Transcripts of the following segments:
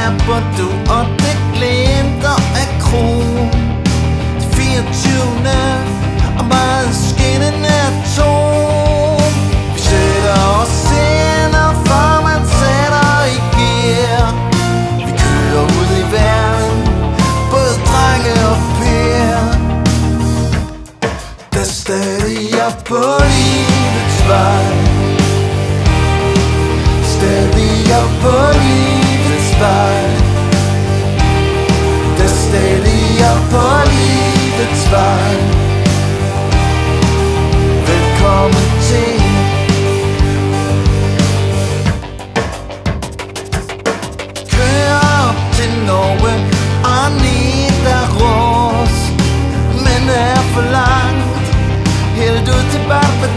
slapper du, og det glemte af kron De 24. og meget skinnende ton Vi sætter os ind, og før man sætter i gear. Vi kører ud i verden, både drenge og piger. Der stadig er på livets vej. Stadig er på livets til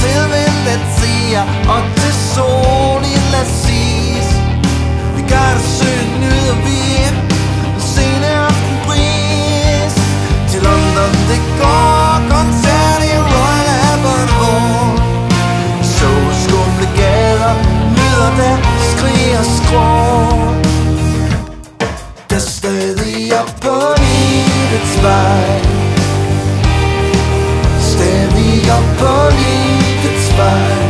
Til Valencia og til sol i Lassis Vi gør det sødt nyder vi en Sene aftenbris Til London det går. Koncert i Royal Albert Hall. Så skumle gader Lyder der skriger skrå Der stadig er på livets vej. Stadig er på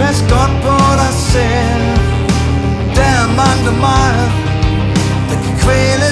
Pas godt på dig selv. Der er mange, og meget Der kan kvæle